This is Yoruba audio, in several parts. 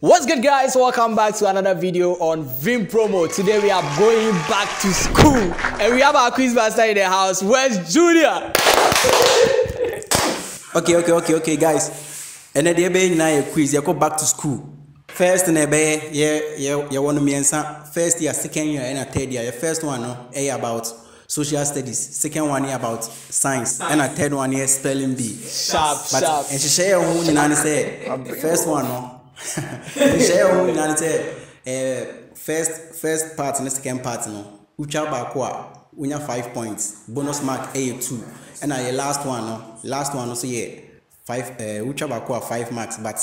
What's good guys? Welcome back to another video on Vim Promo. Today we are going back to school and we have our quizmaster in the house, Where's Julia? okay, okay, okay, okay guys. And then they a quiz, you go back to school. First na be yeah yeah yeah one miensa. First year, second year and a third year. The first one no, eh about social studies second one year about science And ɛna third one year spelling bee sharp sharp And she share ho own ne sɛ first one no nhyɛ ɛho nyinaa ne sɛ eh, first first part ne second part no wotwa baako a wonya five points bonus mark ɛyɛ two ɛna yɛ last one no last one no so yɛ five ɛɛ eh, wotwa baako a five marks but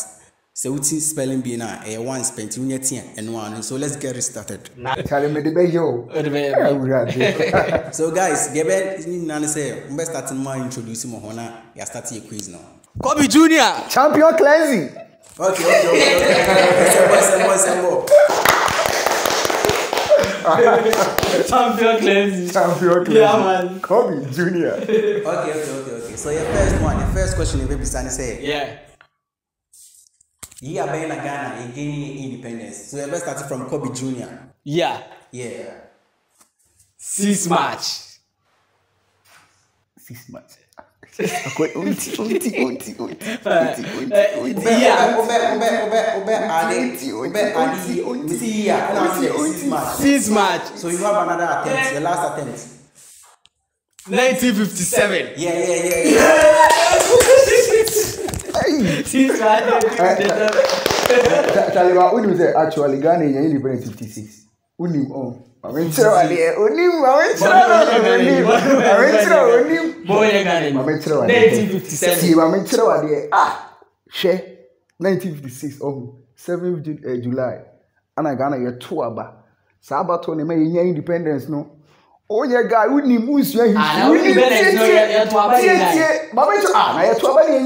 sɛ wotin spelling bee na ɛyɛ one spent wonya tia ɛno ano so let's get it started. kale mede bɛyɛ o awurade. Ah, so guys deɛ bɛ nyinaa ne sɛ n bɛ start mu a introduce mu hɔ na yɛ start yɛ quiz na. kobe junior. champion cleansing. ok ok ok ẹsẹ bọ ẹsẹ bọ ẹsẹ bọ. champion cleansing. champion Yeah, cleansing. Kobe Junior. okay okay okay okay so your first one your first question you baby sani say. Yeah. Yeye abaye na Ghana in gaining independence so your best starting from Kobe Junior. Yeah. Yeah. Six match. Six match akwai unti unti unti unti unti unti ya obe obe obe obe ade unti obe ade unti ya unti unti six match so you have another attempt the last attempt 1957 yeah yeah yeah, yeah. six match taliba wuli sɛ actually ghana yɛn independent 56 wuli ɔn mametwerɛ eh, wadeɛ onim mametwerɛ onim mametwerɛ onim mametwerɛ wadeɛ tie mametwerɛ wadeɛ a hwɛ 1956 ɔhu 7 july ana ghana yɛto aba saa abato ne ma yɛnya independence no wonyɛ oh, guy wonim wonsua hiwonimtietie mametwerɛ a na yɛto aba ne yɛnyaɛ yɛto aba ne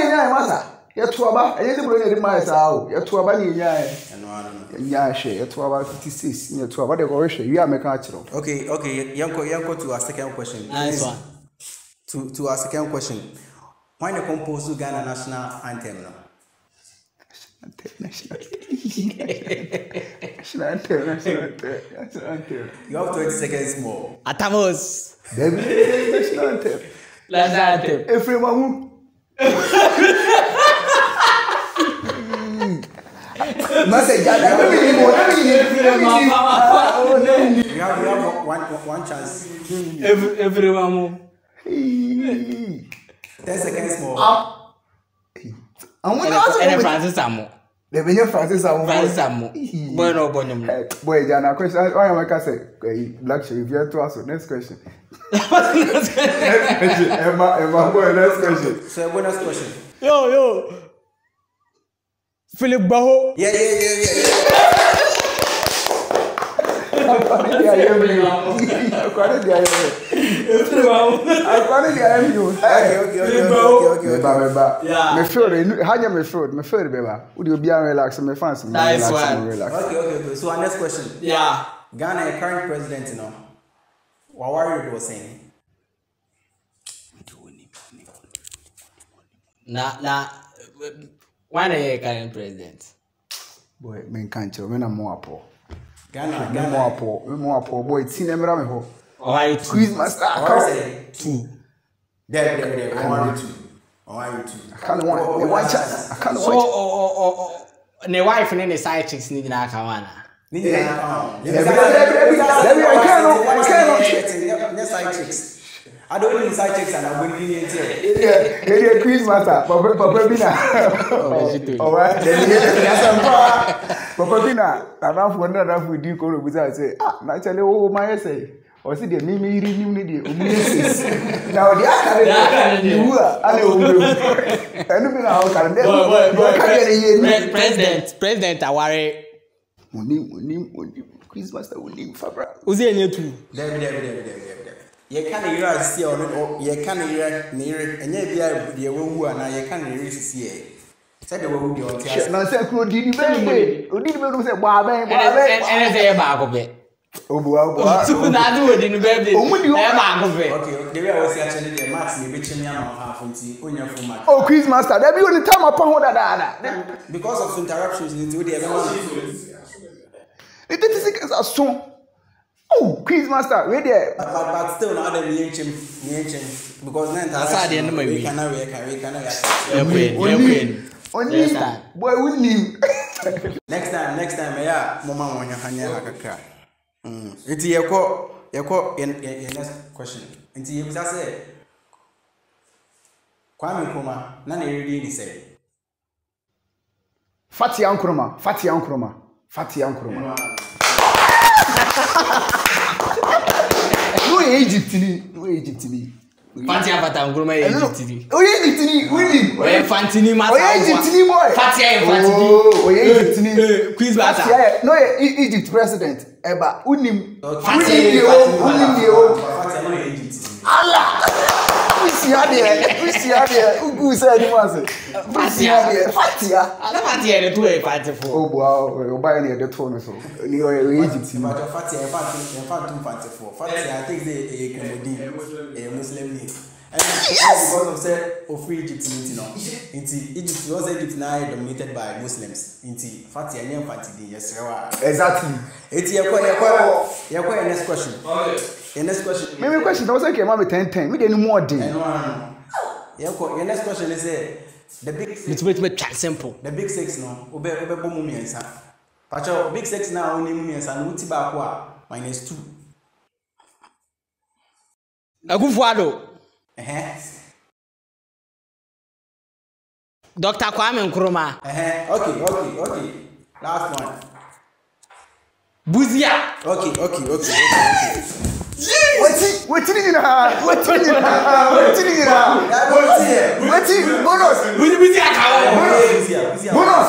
yɛnyaɛ masa yɛto aba ɛnyɛ sɛ buroni yɛde maa saa o yɛto aba ne yɛnyaa yɛ yɛto aba fifty six yɛto aba de kɔ hwɛ wia mɛka akyerɛ okay okay yɛnkɔ yɛnkɔ to our second question. nice one. to to our second question why na compose to ghana national anthem no. national anthem national anthem national anthem. you have 20 seconds more. atamos. dabi national anthem. national anthem. efirima hu. message. Oh, we have, we have one, one chance. Every, everyone more. 10 seconds more. Ah. Àwọn náà sọ fún mi. Ẹnẹ Francis Amu. Dẹ̀bi nye Francis Amu. Francis Amu. Bọ́ọ̀ náà bọ̀ nyamu. Bọ́ọ̀ ìjà náà question wáyà máa kásẹ̀ ẹ̀yìn black If you ẹ̀ tó aṣọ next question. Ẹ ma ẹ ma bọ́ọ̀ next question. Sọ ẹ bonus question. Yo yo. Philip Baho. Yeah, yeah, yeah, yeah. Akwari di ayé mi o. Akwari di ayé mi. Efiri wa o. Akwari di ayé mi o. Philip Baho. Mẹba mẹba. Mẹ fíòrè inú ha nyẹ mẹ fíòrè mẹ fíòrè bẹba. O de obi a relax mẹ fan si mẹ relax Okay, okay, okay. So our next question. Yeah. Ghana your current president you know. no. Wawari was saying. Nah, nah wana yɛ current president boy menka nkyerɛ me na mmoapɔ mmoapɔ mmoapɔ boy ti na mmra me hɔ ɔhaye squeeze my star ɔhaye two dɛb dɛb dɛb ɔhaye two ɔhaye two aka ne one ne one chance aka ne one chance so ɔ ɔ oh, oh, oh, ne wife ne ne side chicks ne nyinaa ka wana ne nyinaa ka wana ɛbi ɛbi ɛbi ɛbi ɛbi ɛbi ɛbi ɛbi ɛbi ɛbi ɛbi ɛbi ɛbi ɛbi I don't need inside checks and I'm going to need it. Yeah, maybe a quiz master. Papa, Papa Bina. All right. That's a power. Papa Bina. Enough one enough with you. Call with us. Say, ah, naturally, oh my essay. Or see the mimi read him the omnisys. Now the academy, you are ale omu. Ẹnu mi na awọn kan dẹ. Boy, boy, boy. President, president, president, aware. Mo ni, mo ni, mo ni, quiz master, mo ni, Fabra. Ozi enyetu. Dẹbi, dẹbi, dẹbi, dẹbi, dẹbi yɛka ne yere a sisi a ɔno yɛka ne yere ne yere ɛnyɛ bi a deɛ wawu anaa yɛka ne yere sisi yɛ sɛdeɛ wawu deɛ ɔte ase. na sɛ kuro di ni bɛyi de odi ni bɛyi dum sɛ bɔ abɛn bɔ abɛn. ɛnɛ sɛ yɛ baako pɛ. obua obua tu na adi wo di ni bɛyi de ɛyɛ baako pɛ. ok dewi a wɔsi akyɛ ne deɛ max na ebi kyɛn ya na ɔha afɔ nti onya fo mark. o oh, quiz master dɛbi o ni tam apa ho dadaada. because of interruptions ni ti o de ɛbɛ ma. ne tɛ ti si aso oh quiz master wey there. but but still na dem yẹn chem yẹn chem because nine thousand. asa adiẹ nama wi. we kana we kana we kana we. ẹ kwen ẹ only. oni boy we live. next time next time ẹ yà mo ma wọn yàn hàn yàn kakra nti mm. yẹ kọ yẹ kọ yẹ next question nti yẹ bisa sẹ kwame nkrumah na na eriri ni sẹ. fatia nkrumah fatia nkrumah fatia nkrumah ye egypt ni o ye egypt ni. fati afata nkuruma ye egypt ni. o ye egypt ni winning. o ye fantini masa wa o ye egypt ni boy. fati ayi fantini. Oh, ooo o ye egypt ni. quiz bata. fati ayi n'o ye e- egypt president ɛba unim. unim de o unim de o. ala. Fisi adeɛ, fisi adeɛ, ugu sɛ ɛni ase. Fisi adeɛ, fatia. Ana fatia yɛ to yɛ fati fo. O bua o ba yɛ de to ne so. Ni o yɛ Egypt mu. Fatia yɛ fa tun fati fo. Fatia I think say ɛyɛ kɛmɛden, ɛyɛ Muslim name yes because of say ofiri egypt nti no nti egypt because egypt na yɛ dominated by muslims nti fati ɛnyɛ nfati di yɛsrɛ wa. exactly. eti yɛkɔ yɛkɔ yɛkɔ yɛ next question. yɛ next question. mímí question na wọ́n sẹ́ kí ẹ máa mi tẹ́n tẹ́n mi de ni mu ọ̀dín. ẹnu àná yɛkɔ yɛ next question ni sɛ eh, the big six. bitumi tumi twa simple. the big six no obɛ obɛ bɔ mu mmiɛnsa pàtó big six na ɔn ni mu mmiɛnsa na wuti baako a minus two. ɛkú fún adó. Dr. Kwame Nkrumah. Uh-huh. Okay, okay, okay. Last one. Buzia. Okay, okay, okay, okay. okay. Wati wati ni na wati ni na wati ni na wati wati bonus buzi buzi akawo bonus bonus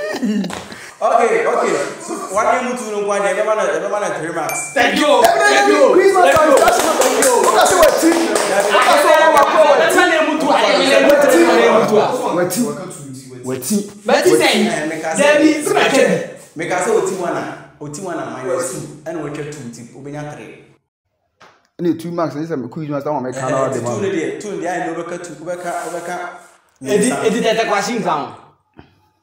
okay, okay. So one day mutu nkwa dey ever na ever na three marks. Thank you. Thank you. Please my time. That's not thank you. Look at what team. Look at what we call what team. What team? What team? What team? What team? Debbie, look at it. Make us what team one. What team one minus two and we get two team. Obenya three. Ne two marks ne sɛ mekɔ yi sɛ ma mɛka na ɔde ma. Two ne deɛ two ne deɛ ayɛ ne wobɛka two wobɛka wobɛka. Edi edi tɛtɛ kwasi nka ho.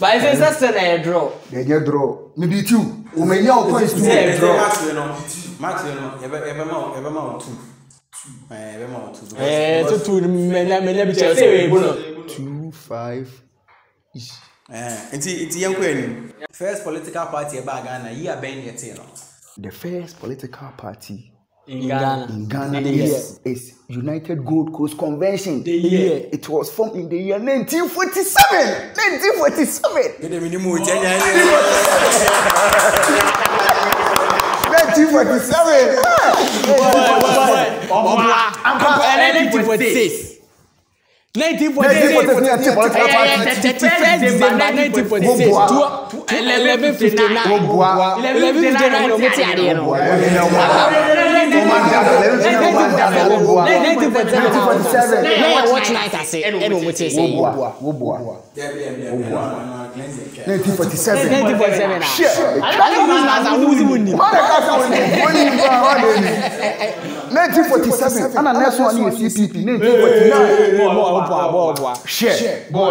báyìí sẹ sẹsẹ na yẹ draw. yẹ yẹ draw níbi tí o o mẹ yẹ o point two. sẹ yẹn no match yẹn no yẹ bẹ yẹ bẹ ma o yẹ bẹ ẹ ẹ tó tu mẹlẹ mẹlẹ bi tẹ ọ sẹ wẹẹ bọlọ. two five. nti nti yẹn kọ yẹn ni first political party ẹ bá a Ghana yí abẹ́yẹn yẹ e ti yẹn the first political party in Ghana. In Ghana, the, year is United Gold Coast Convention. The year it was formed in the year 1947. 1947. 1947. Nineteen forty-six. Eleven fifty-nine. Eleven fifty-nine. Eleven fifty-nine wọ́n máa dà bọ̀ lẹ́nu tí wọ́n máa dà bọ̀ wọ́n bua nineteen forty seven lẹ́yìn watch night ase ẹnu wo ti ẹ sẹ́yìn wọ́n bua wọ́n bua wọ́n bua nineteen forty seven nineteen forty seven ah ṣe alága mi nà sa wúzi wù ní. wọ́n lè ká sọ wọ́n ní wọ́n ní ìgbà wọ́n lè ní nineteen forty seven ana next one yẹ cpp nineteen forty nine bọ́ọ̀ bọ́ọ̀ bọ́ọ̀ bọ́ọ̀ ṣe bọ́ọ̀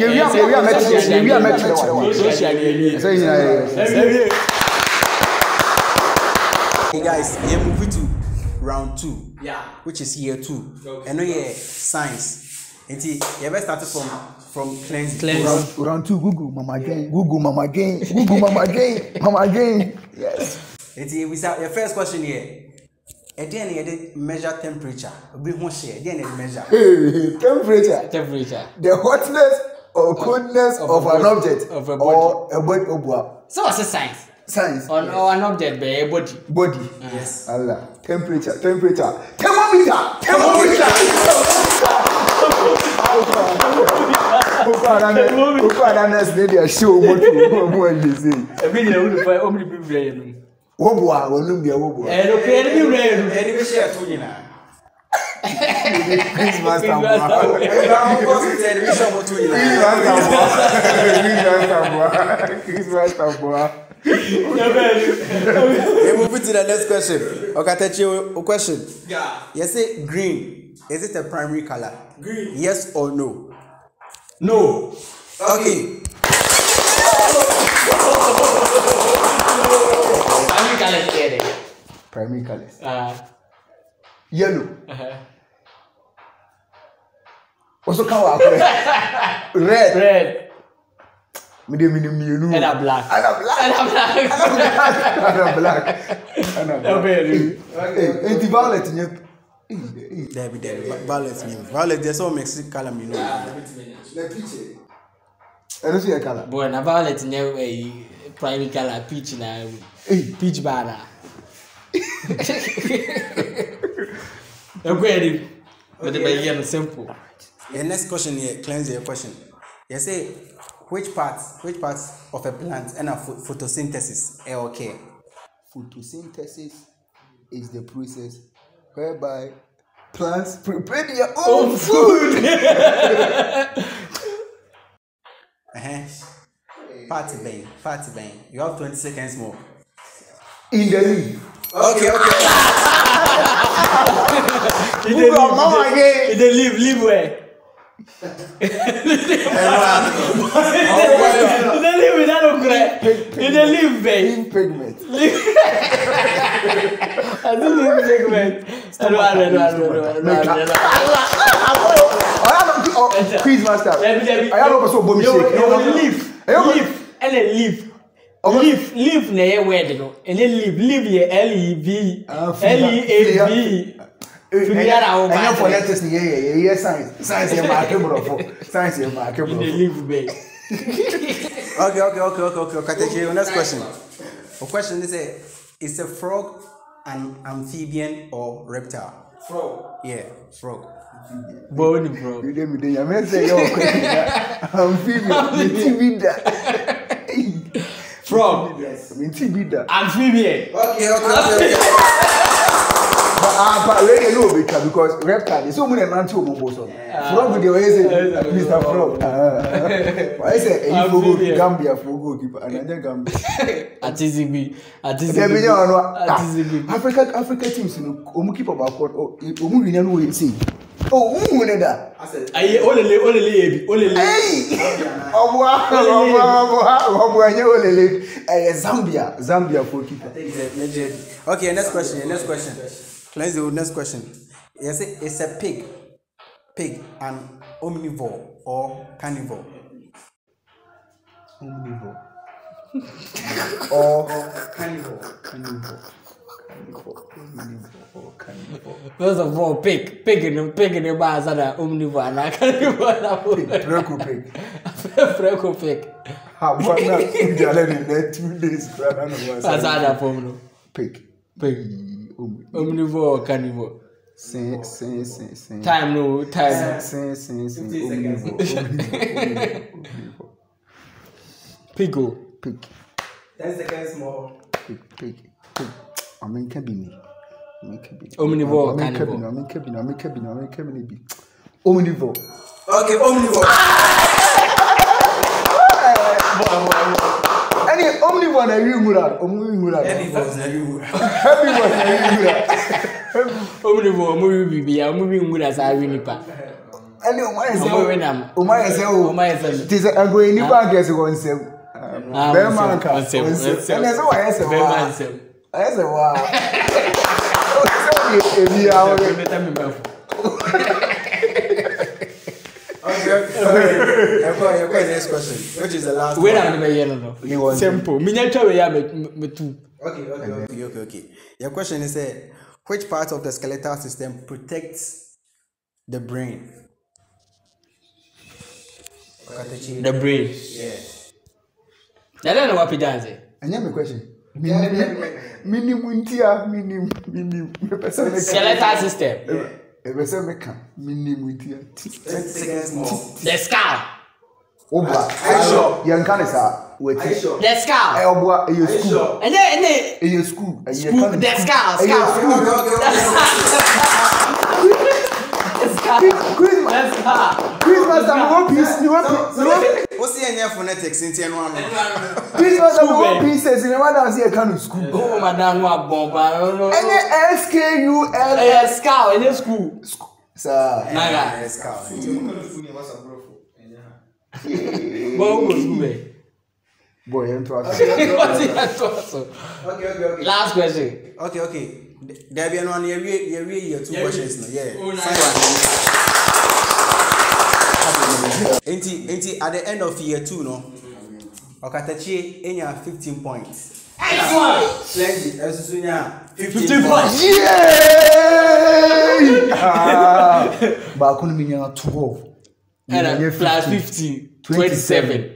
yẹ wíyà mẹ́tìrì yẹ wíyà mẹ́tìrì wà. Hey guys, yẹn yeah, move round two, yeah. which is year two. Ẹnu yẹ science. Nti yẹ bẹ start from from cleansing. cleansing. Round, round two Google mama gain Google mama gain Google mama gain mama gain yes. Nti start your first question here. Ɛdeɛ na yɛde measure temperature obi ho hyɛ ɛdeɛ na yɛde measure. Hey, temperature. Temperature. The hotness or coldness of, of an object of a body. or a body of water. So what's the science? science on yes. one object bɛɛ body body yes Allah. temperature temperature thermometer thermometer okɔ adanas ne de ahyɛ o moto o mo ayi se. ebi nyina wuli fɔ ɔmu ni bibire yɛ num. wo bua wɔnum deɛ wo bua. ɛnu pe ɛni bibire yɛ num. ɛni bi se ɛtu nyinaa. Christmas tambua. Christmas tambua. Christmas tambua. Christmas tambua hey, moving to the next question. Okatechi, okay, a question. Yeah. You say green. Is it a primary color? Green. Yes or no? No. Okay. primary color here. Primary color. Uh, Yellow. Uh-huh. What's the color? Red. Red me de mi ni mienu. ɛna black ɛna black ɛna black ɛna black ɛna black eti violet nye. dɛbi dɛbi violet nye violet de sɛ o mɛsi kala mi n'o ye. ɛnu si yɛ kala. bɔn na violet nye ɛyi primary kala peach na peach baa na. ɛkò yɛ de o de bɛ yɛ no simple. your next question yɛ cleanse your question yɛ sɛ which part which part of a plant ɛna photosynthesis ɛwɔ eh, kɛ. photosynthesis is the process whereby plants prepare their own, own food. uh-huh. part bɛn part bɛn you have twenty seconds more. in the leaf. okay okay. okay. you dey again. In the leaf. Leaf where. say leave bẹ́ẹ̀. leave pigment. àti leave pigment. ẹnu àná ẹnu àná ẹnu àná. ọ̀yá quiz master ọ̀yá ló pèsè òbomi ṣe. leave leave ẹ lè leave. leaf leaf oh, na yẹ word no ẹni leaf leaf yẹ l-e-v l-e-a-v fìbíyàrá àwọn bá a tẹ̀lé ẹ̀yẹ phonetics ni yẹ eh, yẹ eh, eh, science science yẹ máa kébùrọ̀ fún science yẹ máa kébùrọ̀ fún okay, okay, okay, okay, okay. okay. Thank Next question. The question is: a, Is a frog an amphibian or reptile? Frog. Yeah, frog. Bone frog. You didn't mean that. I'm saying your question. Amphibian. Amphibian. Frog mi ti bi da. àfi mi ẹ. okay okay okay. Apa lady no be try because reptile so many na nan ti so. Frog dey always say Mr Frog. Why say eyi fogo Gambia fogo keep and then Gambia. Atizigbi Atizigbi. Dem yan ono. Atizigbi. Africa Africa teams no omu keep about court. Oh, mu win na no we say o n wun ne da. ayi olele olele ye bi olele. eyi ọbua ọbua ọbua ọbua n ye olele ɛɛ eh, zambia zambia fo kipa. okay next question next question cleanse the next question yes it's a pig pig an omnivore or carnivore. omnivore. or carnivore. carnivore. carnivore. Sasa for pick, pick ni pick ni baya sana umni bwana. Karibu na Preko pick. Preko pick. Ha bwana ujale ni net two days bwana na bwana. Sasa ada pomno. Pick. Pick. Umni bwana kanivo. sen sen sen sen Time no, time. sen sen sen Umni bwana. Pico. Pick. That's the guy's more. Pick, pick, pick. I mean, can be me omnivore carnivore omeke bi na omeke bi na omeke bi na bi omnivore. ok omnivore. ɛni omnivore na ewi mura omu ewi mura. herbivore na ewi mura. herbivore na ewi mura. omnivore omu ewi bibiya omu ewi mura saa ewi nipa ɛni o ma yɛ sɛ o o ma yɛ sɛ o o ma yɛ sɛ o ti sɛ agoye nipa akɛse wɔ nsɛm bɛrɛ ma nka nsɛm ɛni ɛsɛ wa yɛ sɛ wa bɛrɛ ma nsɛm ɛyɛ sɛ èmi àwọn rẹ̀. Okay, next question. Which is the last Where one? Where am I going? Simple. Me we have two. Okay, okay, okay, okay, Your question is, uh, which part of the skeletal system protects the brain? The brain. Yes. I don't know what he does. I have a question minim nti a minim minim mepɛ sɛ meka skeletal system mepɛ meka minimu nti a the scar oba yɛnka ne saa wɔti the scar ɛ ɔboa ɛyɛ school ɛnɛ ɛnɛ ɛyɛ school ɛyɛ eh, kan the scar eh, scar ɛyɛ school. Please, Pastor, we want peace. We want peace. We want peace. What's the end of phonetics in Tianwa? Please, Pastor, we want peace. You never dance here, can you school? Oh, madam, what bomb? I don't know. Any S K U L S K U L S school. Sir, Naga. S K U. Bom, school. Boy, I'm too Okay, okay, okay. Last question. Okay, okay. Debbie, and one, you're two questions now. Yeah. Oh, nti nti at the end of year two no ọkatachi enya fifteen points. excellent. plenty ẹsusu nya fifteen points. baako ni mi nya twelve. ẹnna plus fifteen twenty seven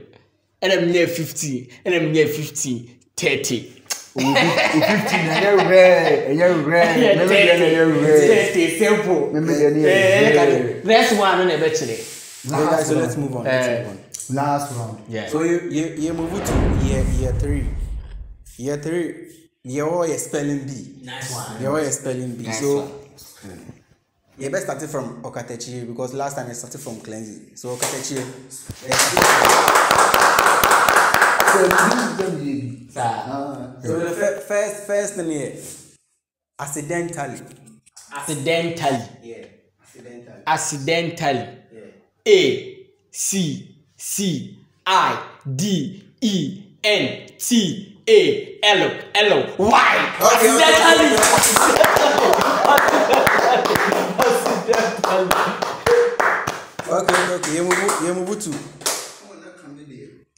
ẹnna mi nya fifteen ẹnna mi nya fifteen thirty fifteen ɛyɛ rɛ ɛyɛ rɛ mɛmɛ yɛ ni ɛyɛ rɛ mɛmɛ yɛ ni ɛyɛ rɛ. next one no na ɛbɛ kyerɛ. Hey guys, so let's move on. Let's eh. move on. Last round. Yeah. So you you, you move to year year three, year three. Year all your spelling B. Nice one. Year all your spelling B. Nice so. One. You best it from Okatechi because last time you started from Cleansy. So Okatechi. Eh. So you ah. So the first first thing here, accidentally. Accidentally. Yeah. Accidentally. Accidentally. A C C I D E N T A L L Y. Accidentally. Accidentally. Okay, okay. Yemubu, Yemubutu.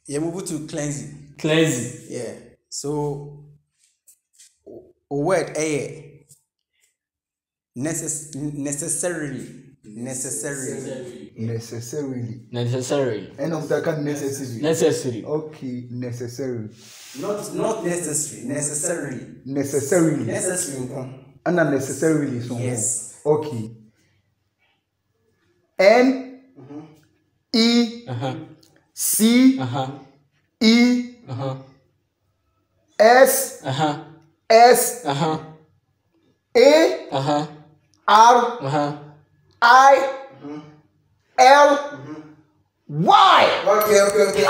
Yemubutu cleansing. Cleansing. Yeah. So, word a eh, necess necessarily necessarily. Necessarily. Necessarily. End of that kind necessary. Necessary. Okay, necessary. Not not necessary. Necessarily. Necessarily. Necessary. Ana necessarily so. Yes. Okay. N E uh-huh. C uh-huh. oke oke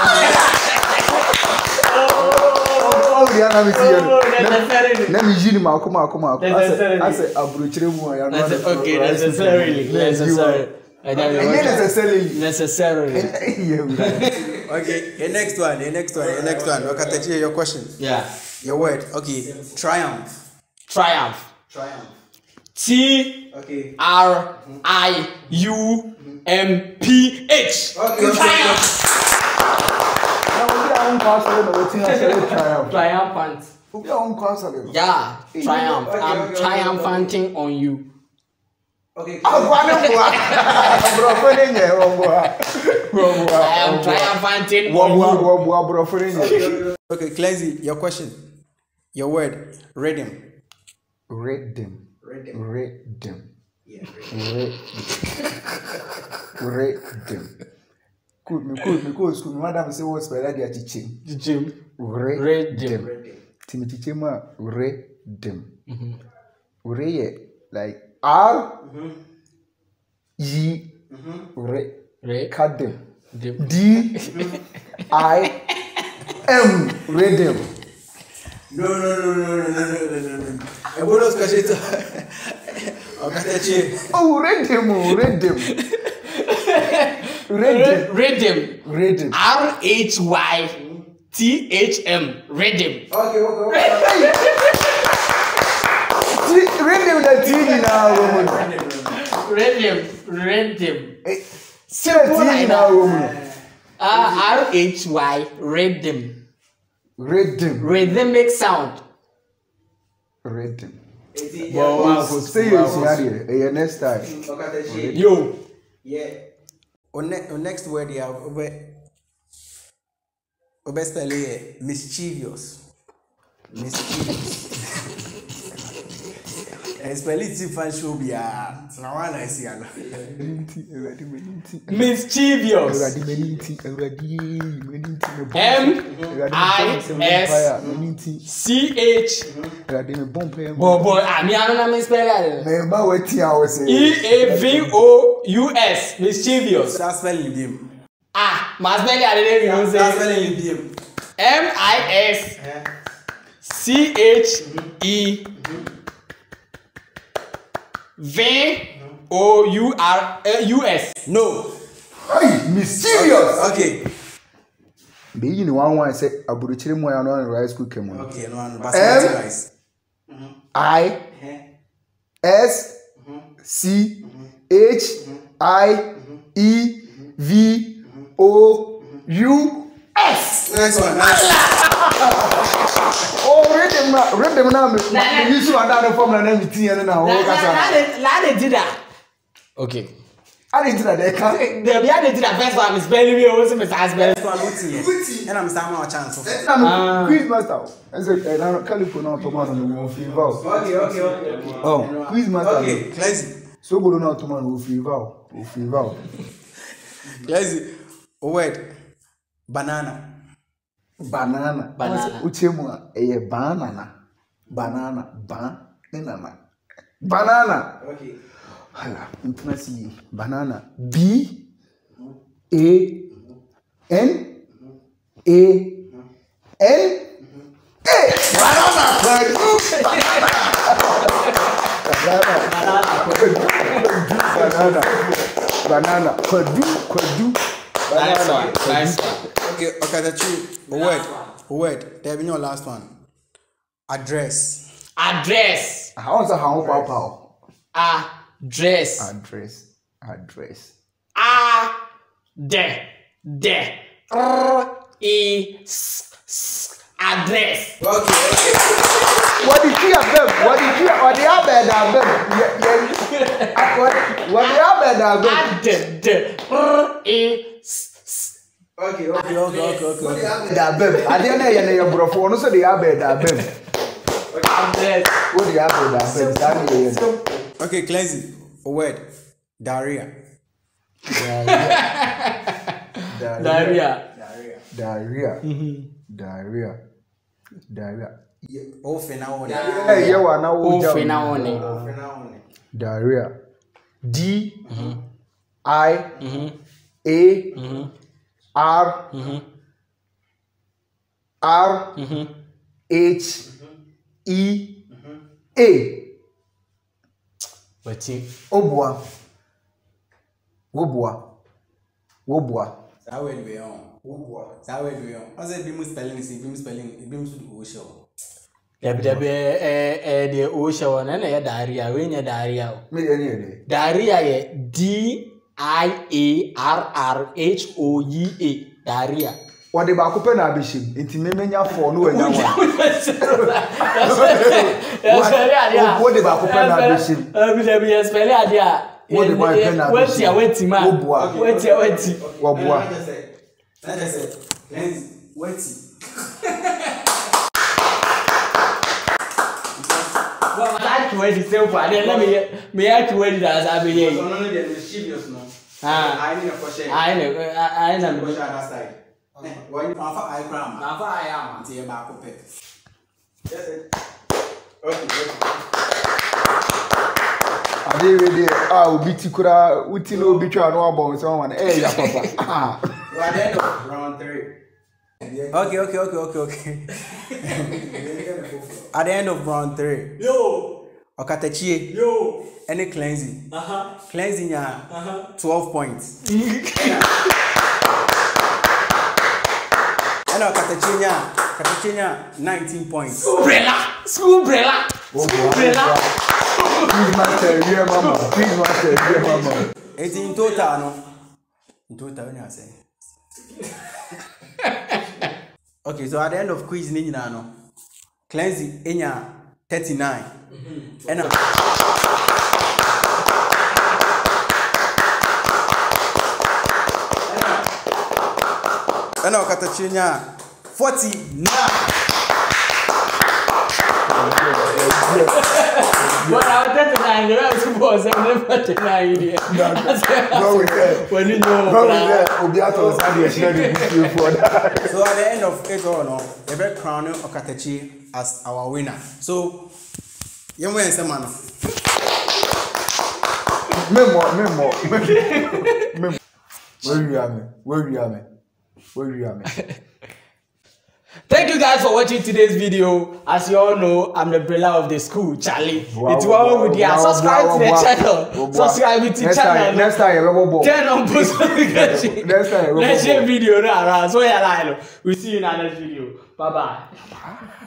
na mi ti yɛ no na mi yi ni maako maako maako asɛ asɛ aburokyire mu a yanu adi okay necessarily necessarily ɛnyɛ necessarily necessarily okay the next one the next one the next one ɔkata kye your question yeah your word okay triumph triumph triumph T okay. R I U M P H. Okay. Triumph. Arsenal the waiting Arsenal triumph. Triumphant. Yeah, on Arsenal. Yeah, triumph. I'm triumphanting on you. Okay. I am triumphanting on you. Okay, Clancy, your question. Your word. Rhythm. Rhythm. Rhythm. Rhythm. Yeah. Rhythm. Rhythm. Cool me, cool me, cool school me. Madam say what's by that chichim. Chichim. Redem. Timi chichim a mm-hmm. mm-hmm. redem. Re ye like R E re re kadem. D I M redem. No no no no no no no no no. Ebola skashita. Ọkàtẹ́chì. Oh, Ó redem o oh, redem. Rhythm. Rhythm. R H Y T H M. Rhythm. Okay, okay, okay. Rhythm na T nyinaa wɔ mu Rhythm. Rhythm. Simple na eh, T nyinaa ah, R H Y. Rhythm. Rhythm. Rhythmic sound. Rhythm. Bọ̀ wá kò sí èyí sí àdìyẹ, next time. Yo. Yeah next word yɛ wobɛ wobɛ spɛle yɛ mischievous mischievous. ɛspɛli ti fa show biara ah, na wa na esi ano. mischievous. awurade mɛni nti awurade mɛni nti mɛ bɔ m i s c h. awurade mɛ bɔ mpɛ. bɔbɔ àmì anana mi spɛli ayɛ. mɛ ba wo ti awɔ se. e a v o u s mischievous. sa spɛli bi mu. ah ma spɛli ayɛ de mi n se. sa spɛli bi mu. m i s c h e. Mm -hmm. V-O-U-R-U-S. Eh, no. Hey, mysterious. Okay. Beyi ni wan wan se aburukyire mu ya no on rice cooker mu. Okay, no on basmati rice. I S C H I E V na mi mi yi si wa da ne fɔm na ne mi ti yɛ ne na o kasa. la de ti da. first one mi spɛli mi o si mi sa spɛli. first one o ti yɛ ɛna mi sa ma quiz master o ɛsɛ ɛna kalipo na ɔtɔ ma na mi o fi va o. ok ok ok. ɔ oh, quiz master o sogolo na ɔtɔ ma na o fi va o o fi va o. yasi o word banana. banana. banana. o tiɲɛ mun a banana banana ban ne nana banana hala n tɛna si ye banana b a n a n a banana pẹ̀lú banana banana pẹ̀lú banana banana pẹ̀lú pẹ̀lú banana pẹ̀lú. okay okay that's you a word a word there be no last one. Address. Address. Ah, I want to say how pow pow. Address. Address. Address. A de de r e s s address. Okay. Wọ́n di tí abẹ́m, wọ́n di tí ọ̀dí abẹ́ dà abẹ́m, yẹ yẹ wọ́n di abẹ́ dà abẹ́m. A de de r e s s. Okay okay okay okay okay. Dà abẹ́m, adé náà yẹ ne yẹ burọ̀fọ̀, ọ̀nà sọ de yẹ abẹ́ dà abẹ́m. I'm blessed. What do you have with that? Simple. That is Okay, cleanse word. Diarrhea. Diarrhea. Diarrhea. Diarrhea. Diarrhea. Mm-hmm. Diarrhea. Diarrhea. Ofe Hey, yeah, wa na wo ja. Ofe na one. Diarrhea. D mm-hmm. I mm-hmm. A mm-hmm. R R H E mm-hmm. A. Wati. Obua. Wobua. Wobua. Saa wee dwe yɛn o. Wobua. Saa wee dwe yɛn o. Ɔsɛ ebi mu spelling si ebi mu spelling ebi mu sudu owo hyɛ o. Dabidabi ɛɛ ɛɛ deɛ owo hyɛ o na ɛna yɛ daariya wee nyɛ daariya o. Mi yɛ ni yɛ de. Daariya yɛ D I A R R H O E A daariya wɔde baako pɛ na abɛhyɛm nti mmemmenya fɔ no wɔanya wa wɔde baako pɛ na abɛhyɛm wɔde baako pɛ na abɛhyɛm wɔboa wɔboa. Láti wẹ́ẹ̀dì sẹ́wọ̀n àdé ẹ̀ lẹ́mìí mi yẹ́ ti wẹ́ẹ̀dì dàda sábẹ́ yẹ́ yìí. Ọ̀nà ló dẹ̀ ní serious náà. Àyìn nà kọ́ṣẹ́. Àyìn nà kọ́ṣẹ́ àdá sáyé wɔnyi wɔn afa ayi kura ama na afa ayi ti yɛ baako pɛ. ade yi deɛ a obi ti koraa wuti na obi twa no abɔ nsɛm ama no ɛyɛ ya papa. okay okay okay okay okay at the end of round three. yo ọkatachie yo ẹni cleansing uh -huh. cleansing yà uh -huh. twelve points. Ghana Katachinya, Katachinya, 19 points. Umbrella! Umbrella! Oh, umbrella! Please match her, mama. Please match her, mama. It's in total, no? In total, when you are saying. okay, so at the end of quiz, ni no. Cleansing, enya 39. Mm -hmm. ɛna ɔkatakyire nya forty nine. bọ́dà ó tẹ́tí náà ní bẹ́ẹ̀ tún bọ̀ ọ̀sẹ̀ ní tẹ́tí náà yìí ni ẹ̀. bọ́wì dẹ́ wẹ́ni ní òun bọ́wì dẹ́ obi atọ̀ ọ̀sá di ẹ̀ṣin ẹ̀dí bí so at the end of it all, no they bẹ crown ọkatakyire as our winner so yẹn mú yẹn sẹ́ ma nọ. mímọ mímọ mímọ wẹ́wìá mi wẹ́wìá mi. Thank you guys for watching today's video. As you all know, I'm the brother of the school, Charlie. Wow, it's wow, wow, with wow, Subscribe to the channel. Subscribe to the channel. next Time, next time, yeah, Turn on post notification. next time, yeah, next time, video. So yeah, we'll see you in our next video. Bye bye.